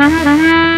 Mm-hmm.